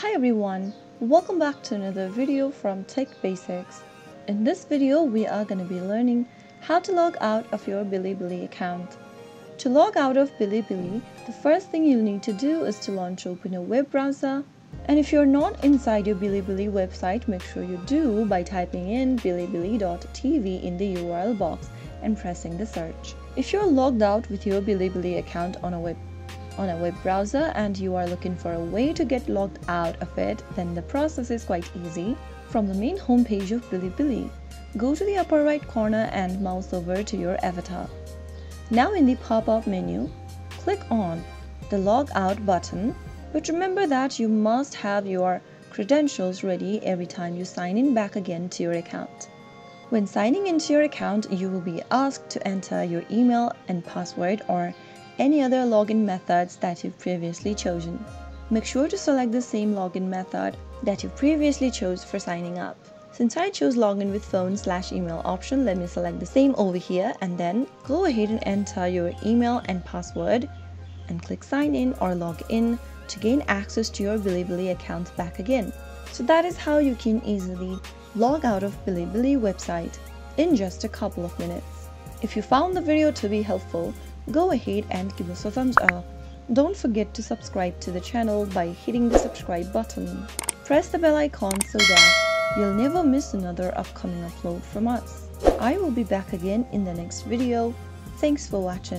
Hi everyone, welcome back to another video from Tech Basics. In this video, we are going to be learning how to log out of your Bilibili account. To log out of Bilibili, the first thing you'll need to do is to launch open a web browser. And if you're not inside your Bilibili website, make sure you do by typing in bilibili.tv in the URL box and pressing the search. If you're logged out with your Bilibili account on a web on a web browser and you are looking for a way to get logged out of it, then the process is quite easy. From the main homepage of Bilibili, go to the upper right corner and mouse over to your avatar. Now in the pop-up menu, click on the log out button, but remember that you must have your credentials ready every time you sign in back again to your account. When signing into your account, you will be asked to enter your email and password or any other login methods that you've previously chosen. Make sure to select the same login method that you previously chose for signing up. Since I chose login with phone slash email option, let me select the same over here and then go ahead and enter your email and password and click sign in or log in to gain access to your Bilibili account back again. So that is how you can easily log out of Bilibili website in just a couple of minutes. If you found the video to be helpful, go ahead and give us a thumbs up. Don't forget to subscribe to the channel by hitting the subscribe button. Press the bell icon so that you'll never miss another upcoming upload from us. I will be back again in the next video. Thanks for watching.